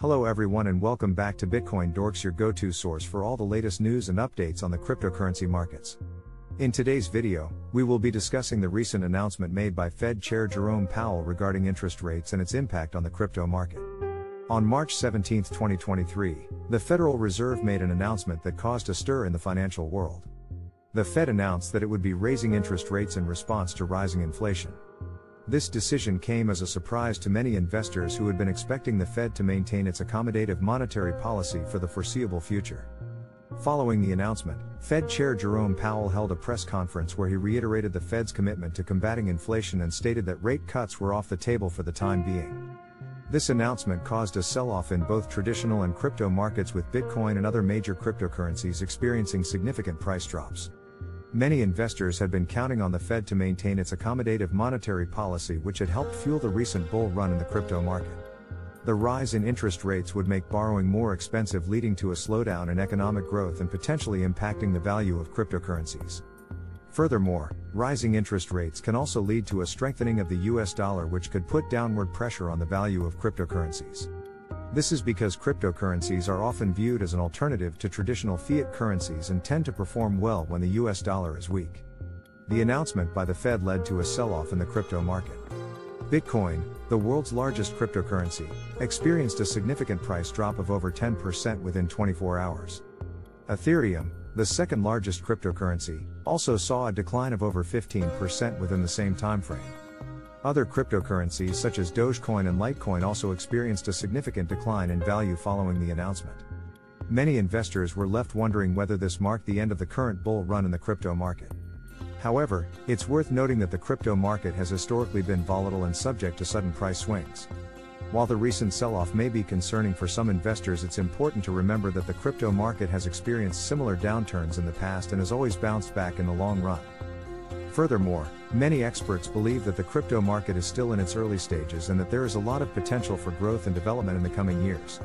Hello everyone and welcome back to Bitcoin Dorks, your go-to source for all the latest news and updates on the cryptocurrency markets. In today's video, we will be discussing the recent announcement made by Fed Chair Jerome Powell regarding interest rates and its impact on the crypto market. On March 17, 2023, the Federal Reserve made an announcement that caused a stir in the financial world. The Fed announced that it would be raising interest rates in response to rising inflation. This decision came as a surprise to many investors who had been expecting the Fed to maintain its accommodative monetary policy for the foreseeable future. Following the announcement, Fed Chair Jerome Powell held a press conference where he reiterated the Fed's commitment to combating inflation and stated that rate cuts were off the table for the time being. This announcement caused a sell off in both traditional and crypto markets, with Bitcoin and other major cryptocurrencies experiencing significant price drops. Many investors had been counting on the Fed to maintain its accommodative monetary policy, which had helped fuel the recent bull run in the crypto market. The rise in interest rates would make borrowing more expensive, leading to a slowdown in economic growth and potentially impacting the value of cryptocurrencies. Furthermore, rising interest rates can also lead to a strengthening of the US dollar, which could put downward pressure on the value of cryptocurrencies. This is because cryptocurrencies are often viewed as an alternative to traditional fiat currencies and tend to perform well when the US dollar is weak. The announcement by the Fed led to a sell off in the crypto market. Bitcoin, the world's largest cryptocurrency, experienced a significant price drop of over 10% within 24 hours. Ethereum, the second largest cryptocurrency, also saw a decline of over 15% within the same timeframe. Other cryptocurrencies such as Dogecoin and Litecoin also experienced a significant decline in value following the announcement. Many investors were left wondering whether this marked the end of the current bull run in the crypto market. However, it's worth noting that the crypto market has historically been volatile and subject to sudden price swings. While the recent sell off may be concerning for some investors, it's important to remember that the crypto market has experienced similar downturns in the past and has always bounced back in the long run. Furthermore, many experts believe that the crypto market is still in its early stages and that there is a lot of potential for growth and development in the coming years.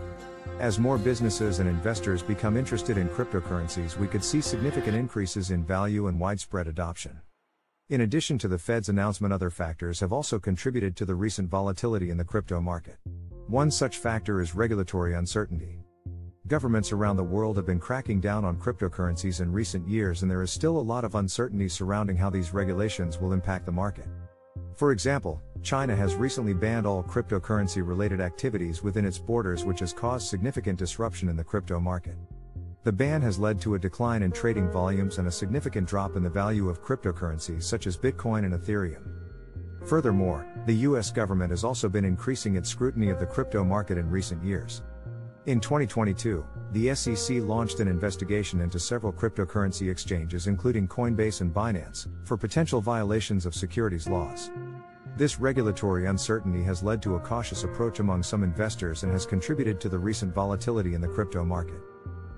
As more businesses and investors become interested in cryptocurrencies, we could see significant increases in value and widespread adoption. In addition to the Fed's announcement, other factors have also contributed to the recent volatility in the crypto market. One such factor is regulatory uncertainty. Governments around the world have been cracking down on cryptocurrencies in recent years, and there is still a lot of uncertainty surrounding how these regulations will impact the market. For example, China has recently banned all cryptocurrency related activities within its borders, which has caused significant disruption in the crypto market. The ban has led to a decline in trading volumes and a significant drop in the value of cryptocurrencies such as Bitcoin and Ethereum. Furthermore, the US government has also been increasing its scrutiny of the crypto market in recent years. In 2022, the SEC launched an investigation into several cryptocurrency exchanges, including Coinbase and Binance, for potential violations of securities laws. This regulatory uncertainty has led to a cautious approach among some investors and has contributed to the recent volatility in the crypto market.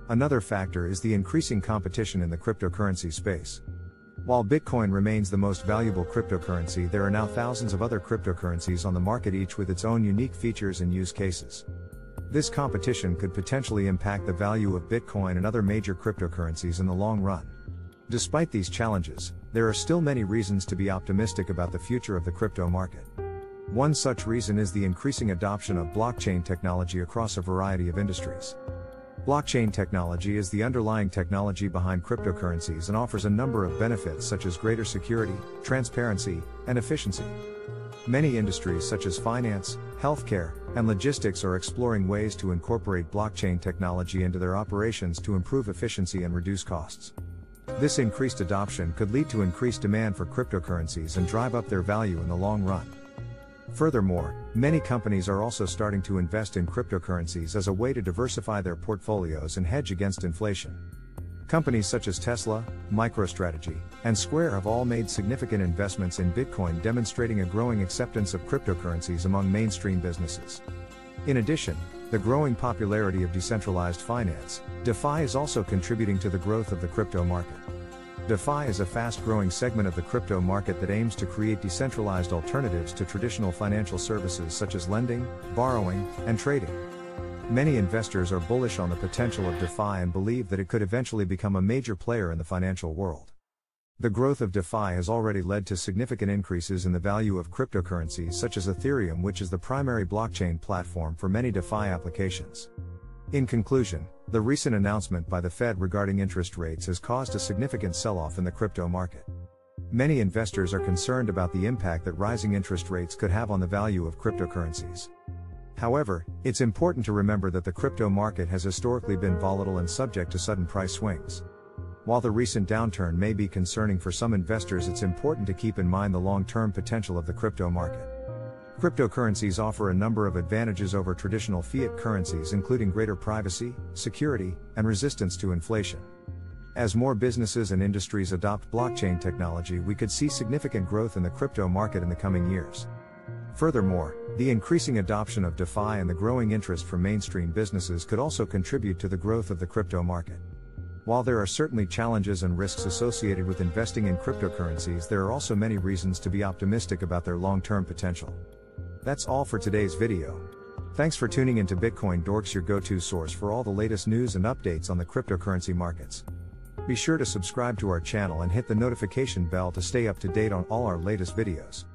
Another factor is the increasing competition in the cryptocurrency space. While Bitcoin remains the most valuable cryptocurrency, there are now thousands of other cryptocurrencies on the market, each with its own unique features and use cases. This competition could potentially impact the value of Bitcoin and other major cryptocurrencies in the long run. Despite these challenges, there are still many reasons to be optimistic about the future of the crypto market. One such reason is the increasing adoption of blockchain technology across a variety of industries. Blockchain technology is the underlying technology behind cryptocurrencies and offers a number of benefits such as greater security, transparency, and efficiency. Many industries such as finance, healthcare, and logistics are exploring ways to incorporate blockchain technology into their operations to improve efficiency and reduce costs. This increased adoption could lead to increased demand for cryptocurrencies and drive up their value in the long run. Furthermore, many companies are also starting to invest in cryptocurrencies as a way to diversify their portfolios and hedge against inflation. Companies such as Tesla, MicroStrategy, and Square have all made significant investments in Bitcoin, demonstrating a growing acceptance of cryptocurrencies among mainstream businesses. In addition, the growing popularity of decentralized finance, DeFi is also contributing to the growth of the crypto market. DeFi is a fast growing segment of the crypto market that aims to create decentralized alternatives to traditional financial services such as lending, borrowing, and trading. Many investors are bullish on the potential of DeFi and believe that it could eventually become a major player in the financial world. The growth of DeFi has already led to significant increases in the value of cryptocurrencies such as Ethereum, which is the primary blockchain platform for many DeFi applications. In conclusion, the recent announcement by the Fed regarding interest rates has caused a significant sell off in the crypto market. Many investors are concerned about the impact that rising interest rates could have on the value of cryptocurrencies. However, it's important to remember that the crypto market has historically been volatile and subject to sudden price swings. While the recent downturn may be concerning for some investors, it's important to keep in mind the long term potential of the crypto market. Cryptocurrencies offer a number of advantages over traditional fiat currencies, including greater privacy, security, and resistance to inflation. As more businesses and industries adopt blockchain technology, we could see significant growth in the crypto market in the coming years. Furthermore, the increasing adoption of DeFi and the growing interest from mainstream businesses could also contribute to the growth of the crypto market. While there are certainly challenges and risks associated with investing in cryptocurrencies, there are also many reasons to be optimistic about their long term potential. That's all for today's video. Thanks for tuning into Bitcoin Dorks, your go to source for all the latest news and updates on the cryptocurrency markets. Be sure to subscribe to our channel and hit the notification bell to stay up to date on all our latest videos.